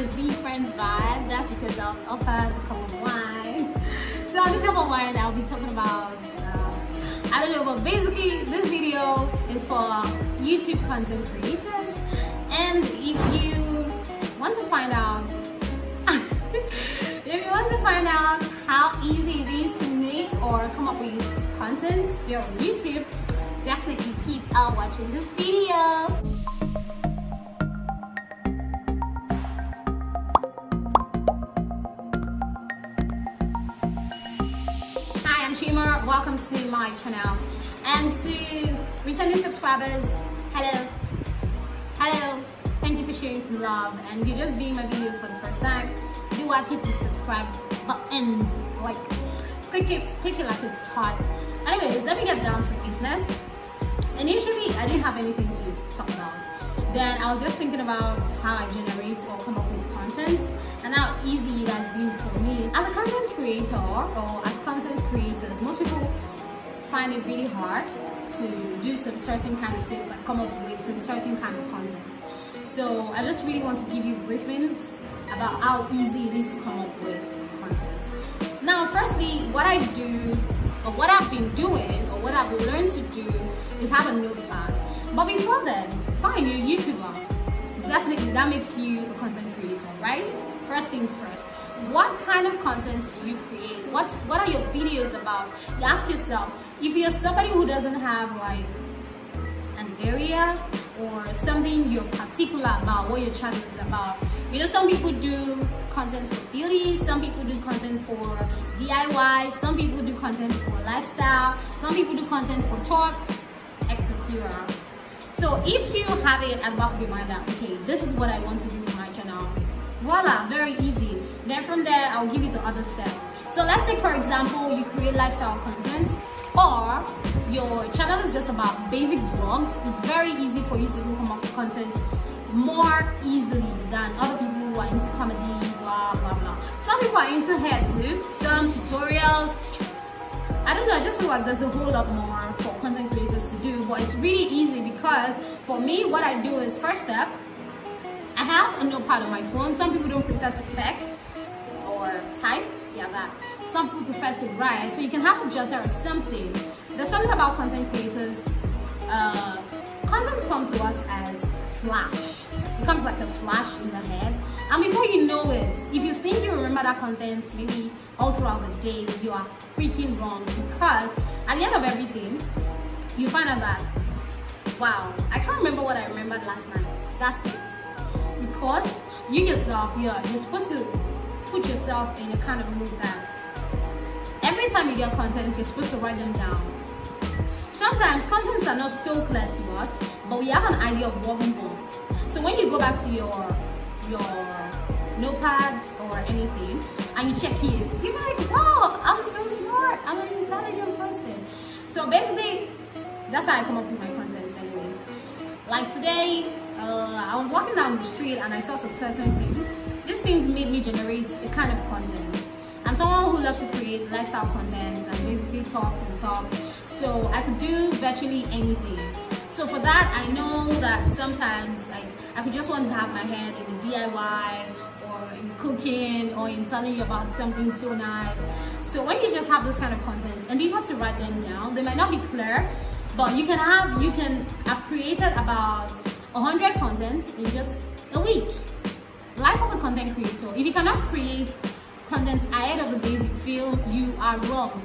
a different vibe. That's because I'll offer cup of wine. So this of wine, I'll be talking about, uh, I don't know, but basically this video is for YouTube content creators. And if you want to find out, if you want to find out how easy it is to make or come up with content here on YouTube, definitely keep on watching this video. Shima. Welcome to my channel. And to returning subscribers, hello. Hello. Thank you for sharing some love. And if you're just viewing my video for the first time, do what? Hit the subscribe button. Like, click it, click it like it's hot. Anyways, let me get down to business. Initially, I didn't have anything to talk about. Then I was just thinking about how I generate or come up with content and how easy it has been for me. As a content creator or as content creators, most people find it really hard to do some certain kind of things and come up with some certain kind of content. So I just really want to give you briefings about how easy it is to come up with content. Now, firstly, what I do or what I've been doing or what I've learned to do is have a notepad. But before then, fine, you're a YouTuber. Definitely that makes you a content creator, right? First things first. What kind of content do you create? What's what are your videos about? You ask yourself, if you're somebody who doesn't have like an area or something you're particular about what your channel is about. You know, some people do content for beauty, some people do content for DIY, some people do content for lifestyle, some people do content for talks, etc. So if you have it at the back of your mind that, okay, this is what I want to do for my channel, voila, very easy. Then from there, I'll give you the other steps. So let's take, for example, you create lifestyle content or your channel is just about basic vlogs. It's very easy for you to do come up with content more easily than other people who are into comedy, blah, blah, blah. Some people are into hair too, some tutorials. I don't know, I just feel like there's a whole lot more it's really easy because for me, what I do is first step, I have a notepad on my phone. Some people don't prefer to text or type, yeah, that. Some people prefer to write, so you can have a jotter or something. There's something about content creators. Uh, content comes to us as flash. It comes like a flash in the head. And before you know it, if you think you remember that content maybe all throughout the day, you are freaking wrong because at the end of everything, you find out that, wow, I can't remember what I remembered last night. That's it. Because you yourself, you're, you're supposed to put yourself in a kind of mood that every time you get content, you're supposed to write them down. Sometimes contents are not so clear to us, but we have an idea of what we want. So when you go back to your your notepad or anything and you check it, you're like, wow, I'm so smart. I'm an intelligent person. So basically, that's how I come up with my content anyways. Like today, uh, I was walking down the street and I saw some certain things. These things made me generate a kind of content. I'm someone who loves to create lifestyle content and basically talks and talks. So I could do virtually anything. So for that, I know that sometimes like I could just want to have my hand in the DIY or in cooking or in telling you about something so nice. So when you just have this kind of content and you want to write them down, they might not be clear, but you can have you can have created about 100 contents in just a week. Life of a content creator. If you cannot create content ahead of the days you feel you are wrong.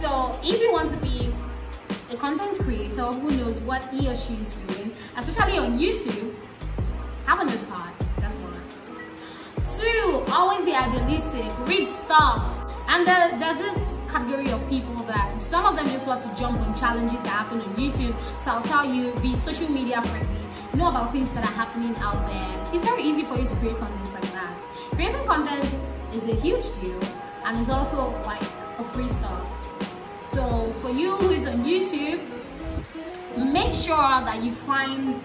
So if you want to be a content creator who knows what he or she is doing, especially on YouTube, have a notepad. That's one. Two, always be idealistic. Read stuff. And there, there's this category of people that some of them just love to jump on challenges that happen on YouTube. So I'll tell you, be social media friendly. Know about things that are happening out there. It's very easy for you to create content like that. Creating content is a huge deal and it's also like a free stuff. So for you who is on YouTube, make sure that you find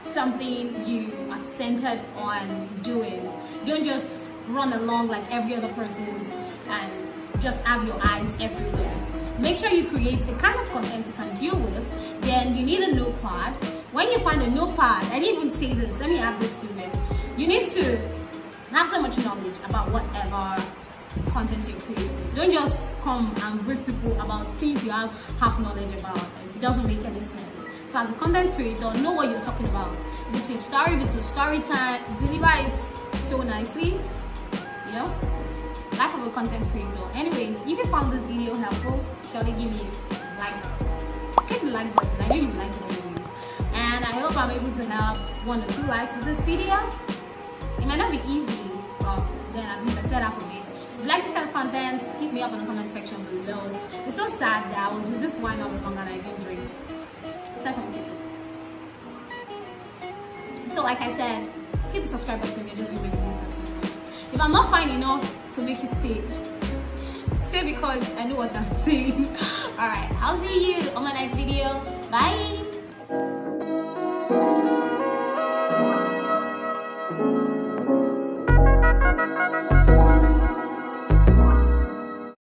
something you are centered on doing. Don't just run along like every other person's and just have your eyes everywhere. Make sure you create a kind of content you can deal with. Then you need a notepad. When you find a notepad, I didn't even say this, let me add this to it. You need to have so much knowledge about whatever content you're creating. Don't just come and brief people about things you have half knowledge about. It doesn't make any sense. So as a content creator, know what you're talking about. If it's your story, if it's your story time, deliver it so nicely. You know? Life of a content creator. Anyways, if you found this video helpful, surely give me like. Click the like button. I know you like it anyways. And I hope I'm able to help one or two likes with this video. It might not be easy, but then at least I said that for me. If you like this kind of content, hit me up in the comment section below. It's so sad that I was with this wine all along and I didn't drink. Except from TikTok. So like I said, hit the subscribe button you're just viewing this If I'm not fine enough to make you stay, stay because I know what I'm saying. Alright, I'll see you on my next video. Bye!